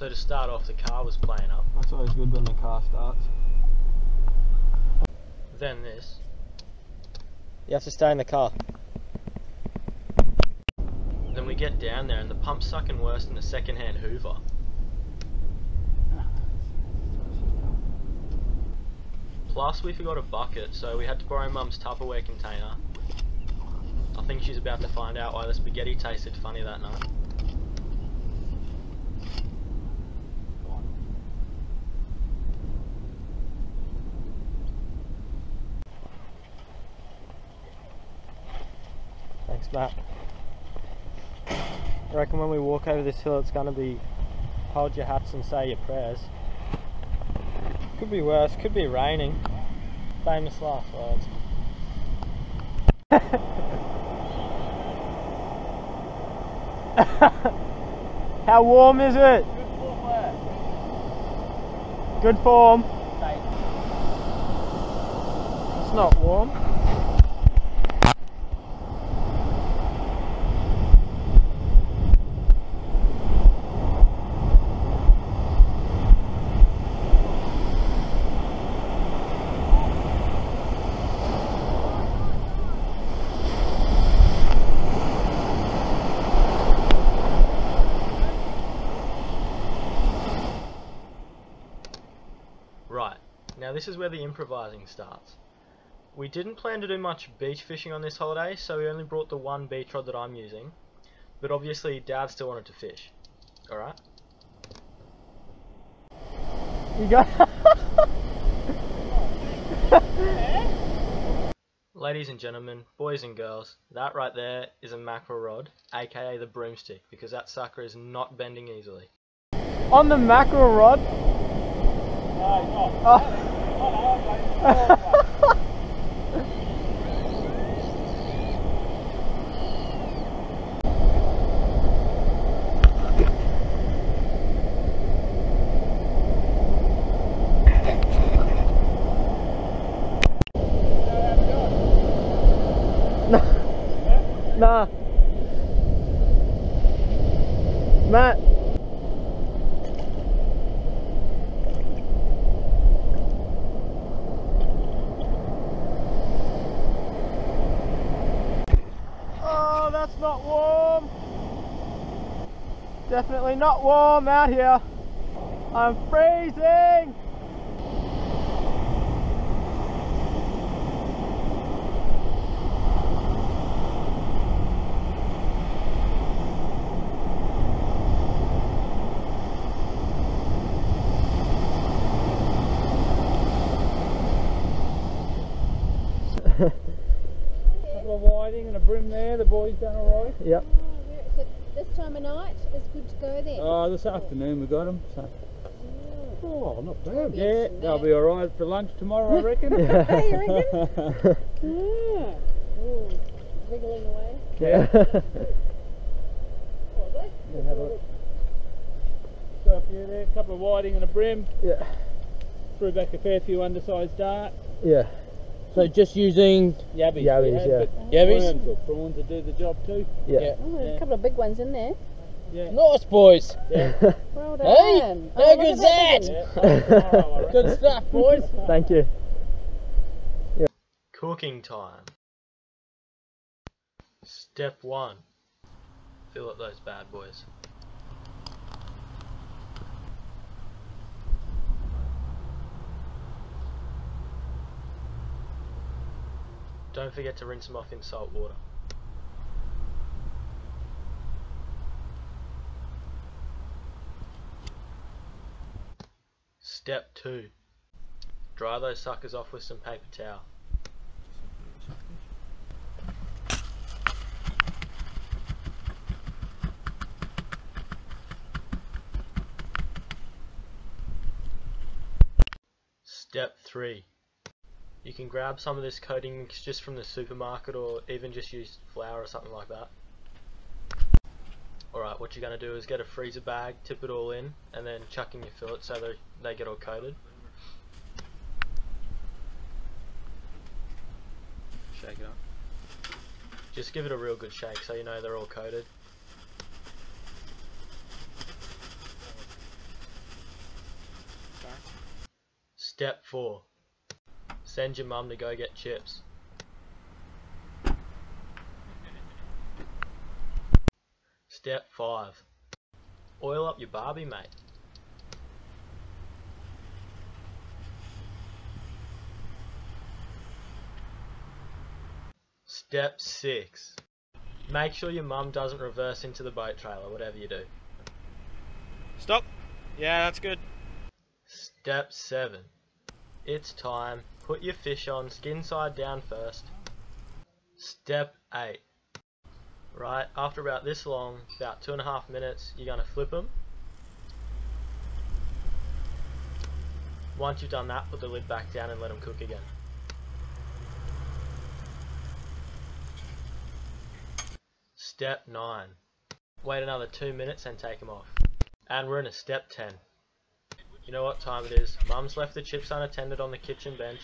So to start off, the car was playing up. That's always good when the car starts. Then this. You have to stay in the car. Then we get down there, and the pump's sucking worse than a second-hand Hoover. Plus, we forgot a bucket, so we had to borrow Mum's Tupperware container. I think she's about to find out why the spaghetti tasted funny that night. Matt. I reckon when we walk over this hill, it's going to be hold your hats and say your prayers. Could be worse, could be raining. Famous last words. How warm is it? Good form. Good form. It's not warm. Right, now this is where the improvising starts. We didn't plan to do much beach fishing on this holiday, so we only brought the one beach rod that I'm using. But obviously, Dad still wanted to fish. Alright? You got. Ladies and gentlemen, boys and girls, that right there is a mackerel rod, aka the broomstick, because that sucker is not bending easily. On the mackerel rod. Oh. Nah. Matt. Oh, that's not warm. Definitely not warm out here. I'm freezing. couple of whiting and a bream there. The boys done all right. Yep. So this time of night is good to go then. Oh, this afternoon we got them. So. Oh, not bad. Yeah, they'll be all right for lunch tomorrow, I reckon. Hey, you reckon? yeah. Ooh, wriggling away. Yeah. Yeah, have a look. So up here there, a couple of whiting and a bream. yeah. Threw back a fair few undersized dart. Yeah. So just using Yabbies. Yabbies, yeah. but Yabbies? Prawns or prawns to do the job too. Yeah. Oh, there's Yeah. a couple of big ones in there. Yeah. nice boys. Well done. Hey, Oh, how look good's at that? Yeah, tomorrow, I reckon. Good stuff, boys. Thank you. Yeah. Cooking time. Step 1. Fill up those bad boys. Don't forget to rinse them off in salt water. Step 2. Dry those suckers off with some paper towel. Step 3 you can grab some of this coating mix just from the supermarket or even just use flour or something like that. Alright, what you're going to do is get a freezer bag, tip it all in, and then chuck in your fillet so they, they get all coated. Shake it up. Just give it a real good shake so you know they're all coated. Step 4. Send your mum to go get chips. Step 5. Oil up your Barbie, mate. Step 6. Make sure your mum doesn't reverse into the boat trailer, whatever you do. Stop. Yeah, that's good. Step 7. It's time. Put your fish on skin side down first. Step 8. Right, after about this long, about two and a half minutes, you're going to flip them. Once you've done that, put the lid back down and let them cook again. Step 9. Wait another 2 minutes and take them off. And we're in a step 10. You know what time it is. Mum's left the chips unattended on the kitchen bench.